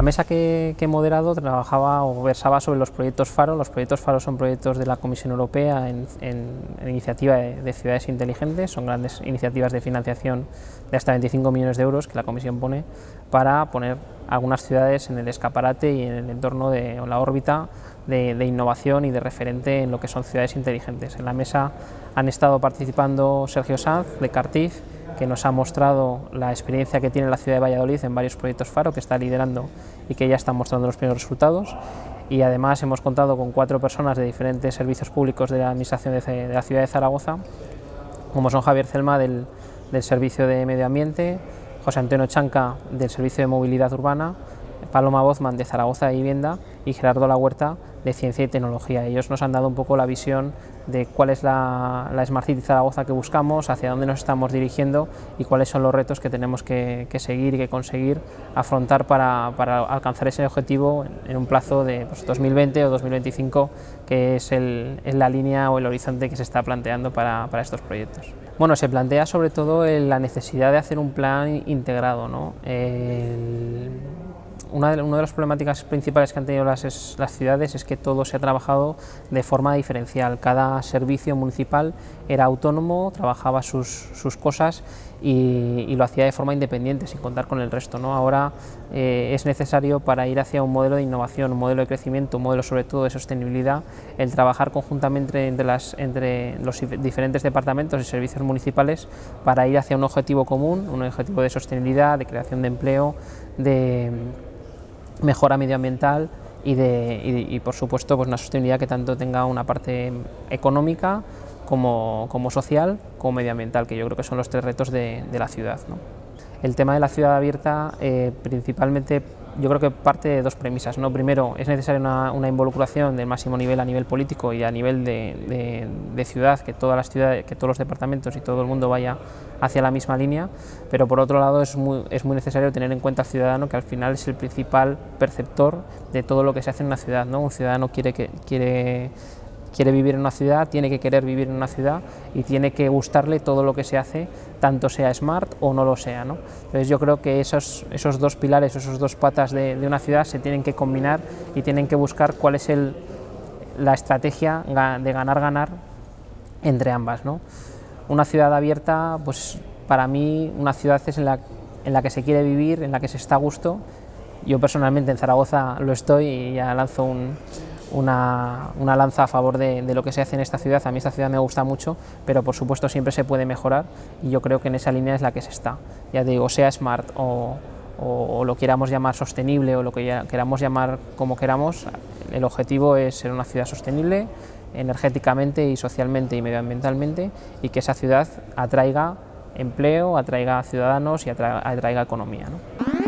La mesa que, he moderado trabajaba o versaba sobre los proyectos FARO. Los proyectos FARO son proyectos de la Comisión Europea en, iniciativa de, ciudades inteligentes, son grandes iniciativas de financiación de hasta 25 millones de euros que la Comisión pone para poner algunas ciudades en el escaparate y en el entorno de la órbita de, de, innovación y de referente en lo que son ciudades inteligentes. En la mesa han estado participando Sergio Sanz de Cartiz, que nos ha mostrado la experiencia que tiene la ciudad de Valladolid en varios proyectos FARO que está liderando y que ya están mostrando los primeros resultados. Y además hemos contado con cuatro personas de diferentes servicios públicos de la Administración de, la ciudad de Zaragoza, como son Javier Celma del, del Servicio de Medio Ambiente, José Antonio Chanca del Servicio de Movilidad Urbana, Paloma Bozman de Zaragoza de Vivienda y Gerardo La Huerta de Ciencia y Tecnología. Ellos nos han dado un poco la visión de cuál es la, Smart City Zaragoza que buscamos, hacia dónde nos estamos dirigiendo y cuáles son los retos que tenemos que, seguir y que conseguir afrontar para, alcanzar ese objetivo en, un plazo de 2020 pues, o 2025, que es, la línea o el horizonte que se está planteando para, estos proyectos. Bueno, se plantea sobre todo la necesidad de hacer un plan integrado. ¿no? Una de, las problemáticas principales que han tenido las, ciudades es que todo se ha trabajado de forma diferencial. Cada servicio municipal era autónomo, trabajaba sus, cosas y, lo hacía de forma independiente, sin contar con el resto. Ahora eh, es necesario para ir hacia un modelo de innovación, un modelo de crecimiento, un modelo sobre todo de sostenibilidad, el trabajar conjuntamente entre, entre los diferentes departamentos y servicios municipales para ir hacia un objetivo común, un objetivo de sostenibilidad, de creación de empleo, de mejora medioambiental y, de, y, por supuesto pues una sostenibilidad que tanto tenga una parte económica como, como, social como medioambiental, que yo creo que son los tres retos de, de la ciudad. ¿no? El tema de la ciudad abierta eh, principalmente yo creo que parte de dos premisas. ¿no? Primero, es necesaria una, involucración del máximo nivel a nivel político y a nivel de, ciudad, que todas las ciudades, que todos los departamentos y todo el mundo vaya hacia la misma línea, pero por otro lado es muy, es muy necesario tener en cuenta al ciudadano que al final es el principal perceptor de todo lo que se hace en una ciudad. ¿no? Un ciudadano quiere, que, quiere quiere vivir en una ciudad, tiene que querer vivir en una ciudad y tiene que gustarle todo lo que se hace, tanto sea smart o no lo sea. ¿no? Entonces yo creo que esos, esos dos pilares, esos dos patas de, una ciudad se tienen que combinar y tienen que buscar cuál es el, la estrategia de ganar-ganar entre ambas. ¿no? Una ciudad abierta, pues para mí una ciudad es en la, en la que se quiere vivir, en la que se está a gusto. Yo personalmente en Zaragoza lo estoy y ya lanzo un, una, una lanza a favor de, lo que se hace en esta ciudad. A mí esta ciudad me gusta mucho, pero por supuesto siempre se puede mejorar y yo creo que en esa línea es la que se está. Ya digo, sea smart o, o, lo queramos llamar sostenible o lo que queramos llamar como queramos, el objetivo es ser una ciudad sostenible energéticamente y socialmente y medioambientalmente y que esa ciudad atraiga empleo, atraiga ciudadanos y atraiga, economía. ¿no?